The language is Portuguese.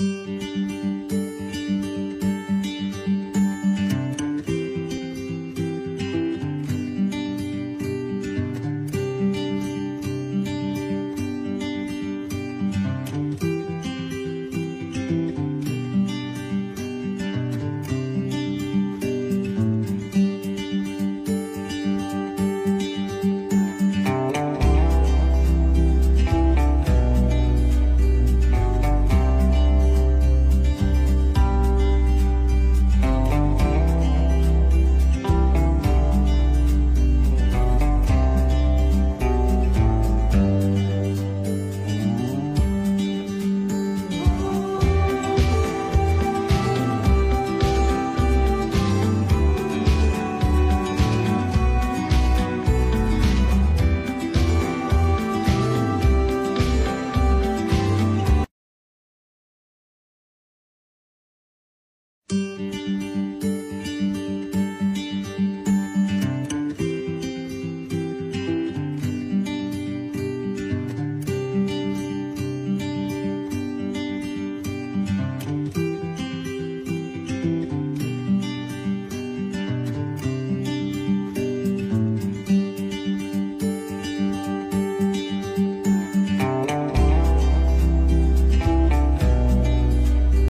Música